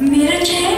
मेरा चैन